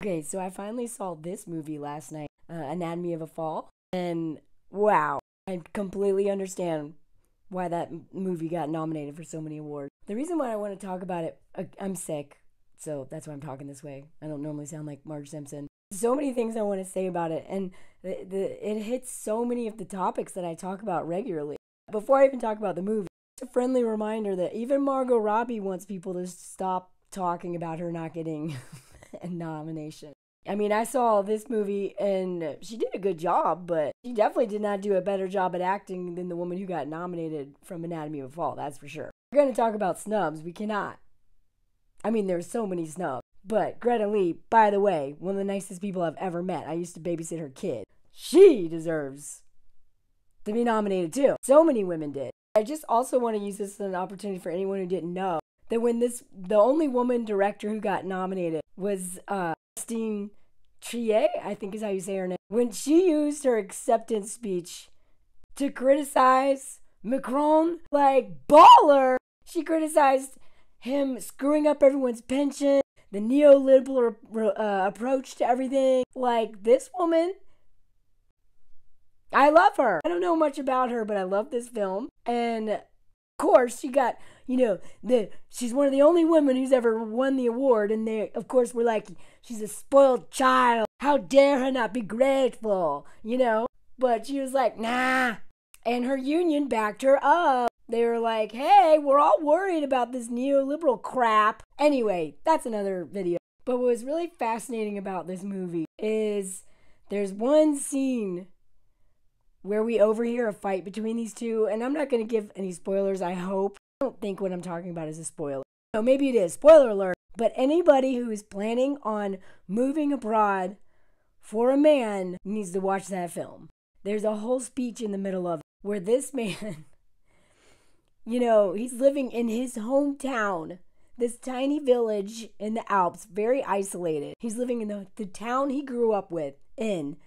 Okay, so I finally saw this movie last night, uh, Anatomy of a Fall, and wow, I completely understand why that movie got nominated for so many awards. The reason why I want to talk about it, uh, I'm sick, so that's why I'm talking this way. I don't normally sound like Marge Simpson. So many things I want to say about it, and the, the, it hits so many of the topics that I talk about regularly. Before I even talk about the movie, it's a friendly reminder that even Margot Robbie wants people to stop talking about her not getting nomination. I mean, I saw this movie and she did a good job, but she definitely did not do a better job at acting than the woman who got nominated from Anatomy of a Fall, that's for sure. We're going to talk about snubs. We cannot. I mean, there's so many snubs. But Greta Lee, by the way, one of the nicest people I've ever met. I used to babysit her kid. She deserves to be nominated too. So many women did. I just also want to use this as an opportunity for anyone who didn't know that when this, the only woman director who got nominated was uh, Christine Trier, I think is how you say her name. When she used her acceptance speech to criticize Macron, like baller, she criticized him screwing up everyone's pension, the neoliberal uh, approach to everything. Like this woman, I love her. I don't know much about her, but I love this film. And course, she got, you know, the she's one of the only women who's ever won the award. And they, of course, were like, she's a spoiled child. How dare her not be grateful, you know? But she was like, nah. And her union backed her up. They were like, hey, we're all worried about this neoliberal crap. Anyway, that's another video. But what was really fascinating about this movie is there's one scene where we overhear a fight between these two, and I'm not going to give any spoilers, I hope. I don't think what I'm talking about is a spoiler. No, maybe it is. Spoiler alert. But anybody who is planning on moving abroad for a man needs to watch that film. There's a whole speech in the middle of it where this man, you know, he's living in his hometown, this tiny village in the Alps, very isolated. He's living in the, the town he grew up with in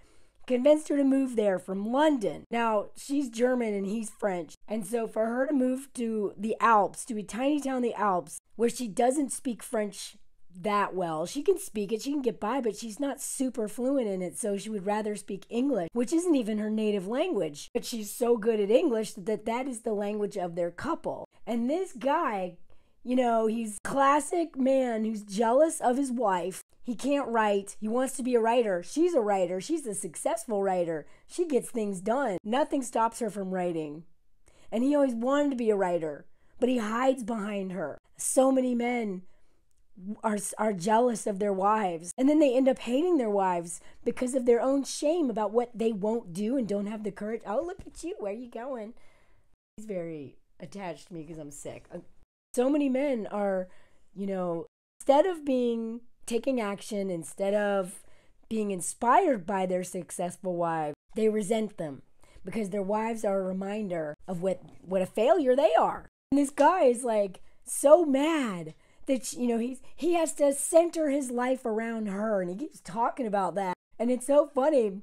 convinced her to move there from London. Now, she's German and he's French. And so for her to move to the Alps, to a tiny town in the Alps, where she doesn't speak French that well. She can speak it, she can get by, but she's not super fluent in it, so she would rather speak English, which isn't even her native language. But she's so good at English that that is the language of their couple. And this guy you know, he's classic man who's jealous of his wife. He can't write. He wants to be a writer. She's a writer. She's a successful writer. She gets things done. Nothing stops her from writing. And he always wanted to be a writer, but he hides behind her. So many men are are jealous of their wives and then they end up hating their wives because of their own shame about what they won't do and don't have the courage. Oh, look at you. Where are you going? He's very attached to me because I'm sick uh, so many men are, you know, instead of being taking action, instead of being inspired by their successful wives, they resent them because their wives are a reminder of what what a failure they are. And this guy is like so mad that you know he's he has to center his life around her and he keeps talking about that. And it's so funny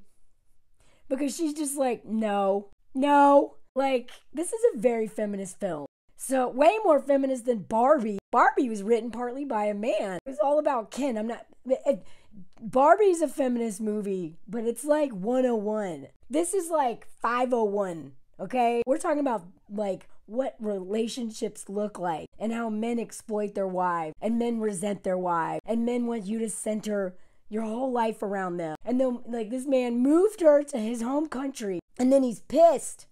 because she's just like, "No. No." Like this is a very feminist film. So, way more feminist than Barbie. Barbie was written partly by a man. It was all about Ken. I'm not. It, Barbie's a feminist movie, but it's like 101. This is like 501, okay? We're talking about like what relationships look like and how men exploit their wives and men resent their wives and men want you to center your whole life around them. And then, like, this man moved her to his home country and then he's pissed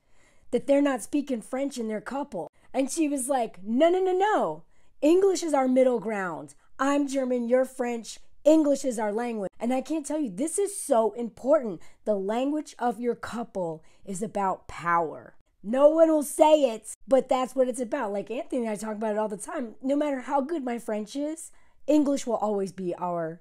that they're not speaking French in their couple. And she was like, no, no, no, no. English is our middle ground. I'm German, you're French. English is our language. And I can't tell you, this is so important. The language of your couple is about power. No one will say it, but that's what it's about. Like Anthony and I talk about it all the time. No matter how good my French is, English will always be our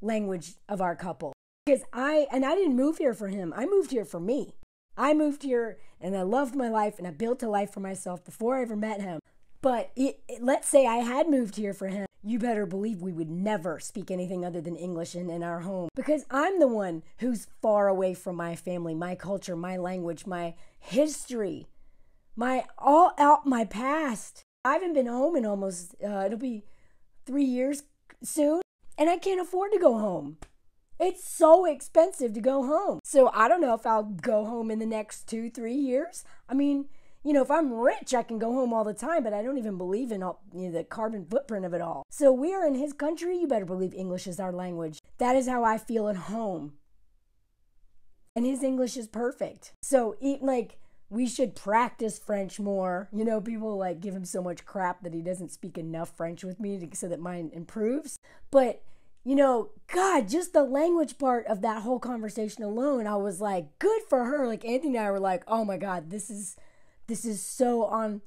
language of our couple. Because I, and I didn't move here for him, I moved here for me. I moved here and I loved my life and I built a life for myself before I ever met him. But it, it, let's say I had moved here for him. You better believe we would never speak anything other than English in, in our home because I'm the one who's far away from my family, my culture, my language, my history, my all out my past. I haven't been home in almost uh, it'll be three years soon, and I can't afford to go home. It's so expensive to go home. So I don't know if I'll go home in the next two, three years. I mean, you know, if I'm rich, I can go home all the time, but I don't even believe in all, you know, the carbon footprint of it all. So we are in his country. You better believe English is our language. That is how I feel at home. And his English is perfect. So, like, we should practice French more. You know, people like give him so much crap that he doesn't speak enough French with me to, so that mine improves. But, you know, God, just the language part of that whole conversation alone, I was like, good for her. Like, Anthony and I were like, oh my God, this is this is so on.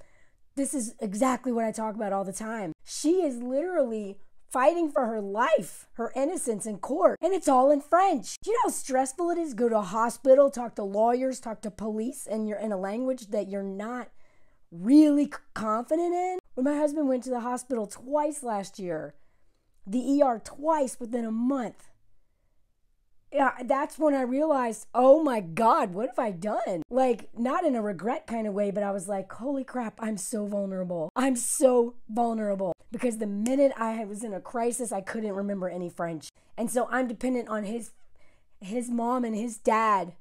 This is exactly what I talk about all the time. She is literally fighting for her life, her innocence in court, and it's all in French. Do you know how stressful it is go to a hospital, talk to lawyers, talk to police, and you're in a language that you're not really confident in? When my husband went to the hospital twice last year, the ER twice within a month, yeah, that's when I realized, oh my God, what have I done? Like, not in a regret kind of way, but I was like, holy crap, I'm so vulnerable. I'm so vulnerable because the minute I was in a crisis, I couldn't remember any French. And so I'm dependent on his his mom and his dad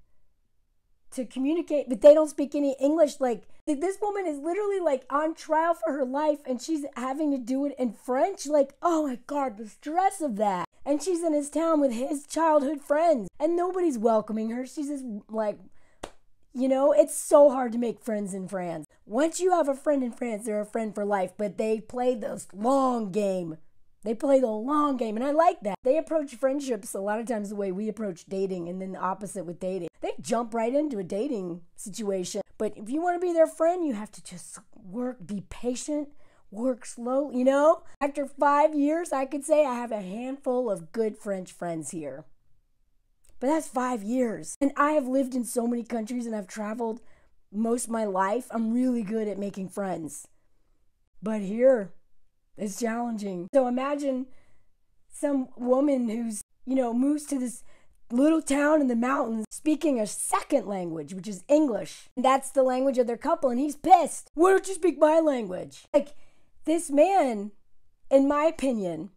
to communicate, but they don't speak any English. Like this woman is literally like on trial for her life and she's having to do it in French. Like, oh my God, the stress of that. And she's in his town with his childhood friends and nobody's welcoming her. She's just like, you know, it's so hard to make friends in France. Once you have a friend in France, they're a friend for life, but they play this long game. They play the long game, and I like that. They approach friendships a lot of times the way we approach dating, and then the opposite with dating. They jump right into a dating situation. But if you want to be their friend, you have to just work, be patient, work slow. You know, after five years, I could say I have a handful of good French friends here. But that's five years. And I have lived in so many countries and I've traveled most of my life. I'm really good at making friends. But here, it's challenging. So imagine some woman who's, you know, moves to this little town in the mountains speaking a second language, which is English. And that's the language of their couple, and he's pissed. Why don't you speak my language? Like, this man, in my opinion,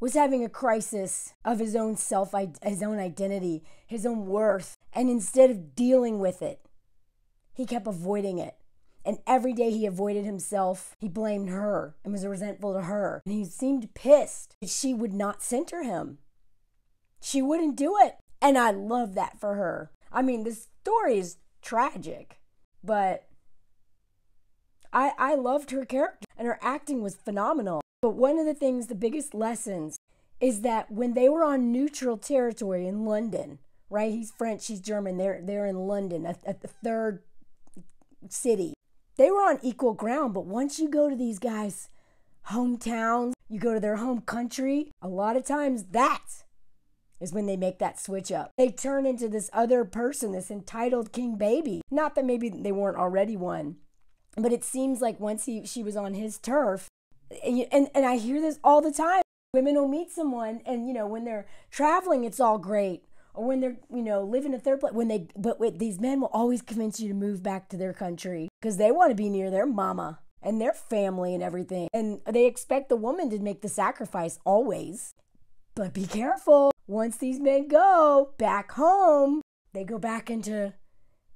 was having a crisis of his own self, his own identity, his own worth. And instead of dealing with it, he kept avoiding it. And every day he avoided himself, he blamed her and was resentful to her. And he seemed pissed that she would not center him. She wouldn't do it. And I love that for her. I mean, the story is tragic, but I, I loved her character and her acting was phenomenal. But one of the things, the biggest lessons, is that when they were on neutral territory in London, right? He's French, she's German. They're they're in London at, at the third city they were on equal ground. But once you go to these guys' hometowns, you go to their home country, a lot of times that is when they make that switch up. They turn into this other person, this entitled king baby. Not that maybe they weren't already one, but it seems like once he she was on his turf, and and, I hear this all the time. Women will meet someone, and you know when they're traveling, it's all great or when they're you know living a third place when they but with, these men will always convince you to move back to their country because they want to be near their mama and their family and everything and they expect the woman to make the sacrifice always but be careful once these men go back home they go back into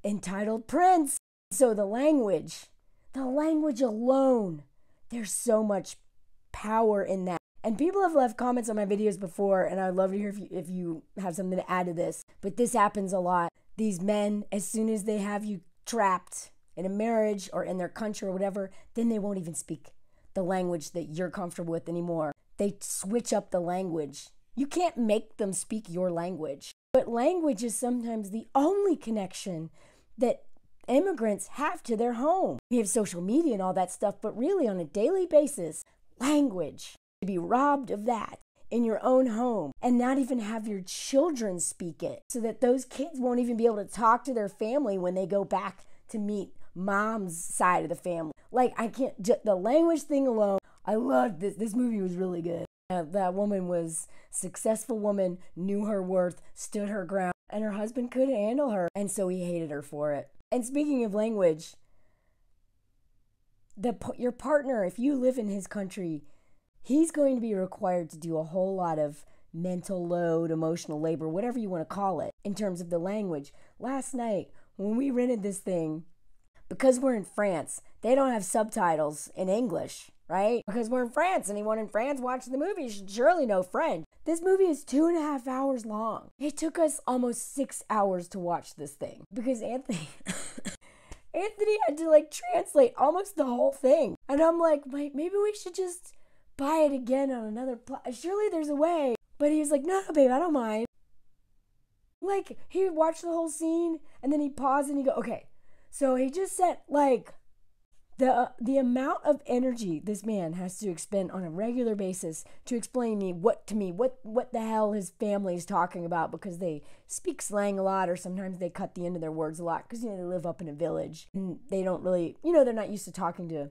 entitled prince so the language the language alone there's so much power in that and people have left comments on my videos before, and I'd love to hear if you, if you have something to add to this. But this happens a lot. These men, as soon as they have you trapped in a marriage or in their country or whatever, then they won't even speak the language that you're comfortable with anymore. They switch up the language. You can't make them speak your language. But language is sometimes the only connection that immigrants have to their home. We have social media and all that stuff, but really on a daily basis, language to be robbed of that in your own home and not even have your children speak it so that those kids won't even be able to talk to their family when they go back to meet mom's side of the family. Like, I can't, the language thing alone, I loved this. This movie was really good. Uh, that woman was successful woman, knew her worth, stood her ground, and her husband couldn't handle her, and so he hated her for it. And speaking of language, the your partner, if you live in his country, he's going to be required to do a whole lot of mental load, emotional labor, whatever you want to call it, in terms of the language. Last night, when we rented this thing, because we're in France, they don't have subtitles in English, right? Because we're in France. Anyone in France watching the movie should surely know French. This movie is two and a half hours long. It took us almost six hours to watch this thing because Anthony. Anthony had to like translate almost the whole thing. And I'm like, maybe we should just buy it again on another pl- surely there's a way. But he was like, no, babe, I don't mind. Like he would watch the whole scene and then he paused and he go, okay. So he just said like the uh, the amount of energy this man has to expend on a regular basis to explain me what to me what what the hell his family is talking about because they speak slang a lot or sometimes they cut the end of their words a lot because you know they live up in a village and they don't really you know they're not used to talking to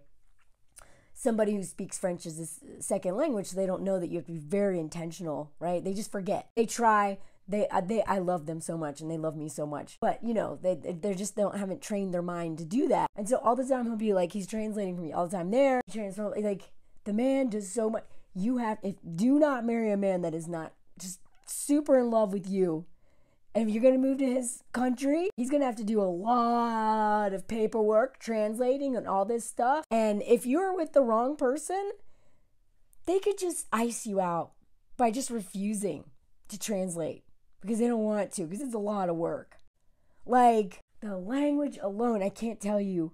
somebody who speaks French as a second language so they don't know that you have to be very intentional right? They just forget. They try they uh, they I love them so much and they love me so much. But you know, they they're just don't haven't trained their mind to do that. And so all the time he'll be like he's translating for me all the time there. Transform like the man does so much. You have if do not marry a man that is not just super in love with you. And if you're gonna move to his country, he's gonna have to do a lot of paperwork, translating, and all this stuff. And if you're with the wrong person, they could just ice you out by just refusing to translate because they don't want to because it's a lot of work. Like the language alone, I can't tell you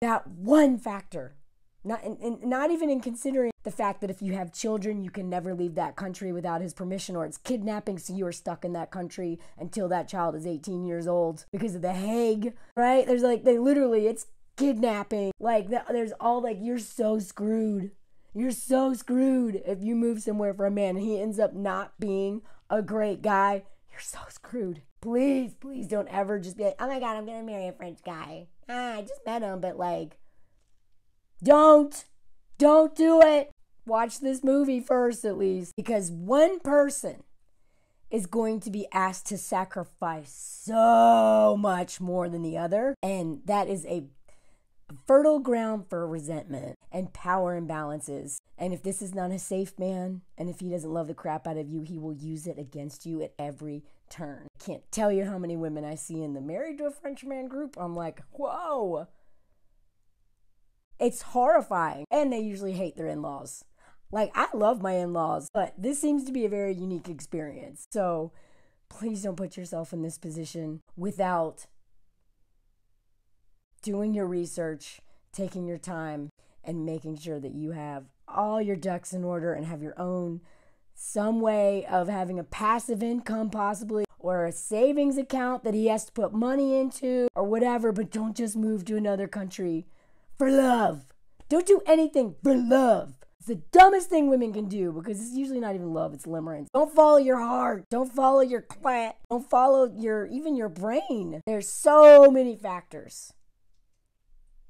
that one factor. Not not even in considering the fact that if you have children, you can never leave that country without his permission, or it's kidnapping, so you are stuck in that country until that child is 18 years old because of the Hague, right? There's like they literally it's kidnapping. Like there's all like you're so screwed. You're so screwed if you move somewhere for a man and he ends up not being a great guy so screwed. Please, please don't ever just be like, oh my God, I'm going to marry a French guy. Ah, I just met him, but like, don't, don't do it. Watch this movie first, at least, because one person is going to be asked to sacrifice so much more than the other. And that is a fertile ground for resentment and power imbalances. And if this is not a safe man, and if he doesn't love the crap out of you, he will use it against you at every turn. I can't tell you how many women I see in the married to a Frenchman group. I'm like, whoa. It's horrifying. And they usually hate their in laws. Like, I love my in laws, but this seems to be a very unique experience. So please don't put yourself in this position without doing your research, taking your time, and making sure that you have all your ducks in order and have your own some way of having a passive income possibly or a savings account that he has to put money into or whatever but don't just move to another country for love don't do anything for love it's the dumbest thing women can do because it's usually not even love, it's limerence. Don't follow your heart. Don't follow your clat. Don't follow your even your brain. There's so many factors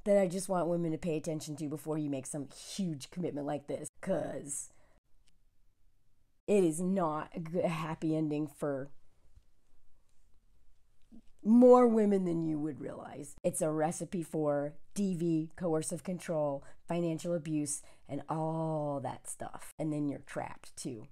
that I just want women to pay attention to before you make some huge commitment like this because it is not a, good, happy ending for more women than you would realize. It's a recipe for DV, coercive control, financial abuse, and all that stuff. And then you're trapped too.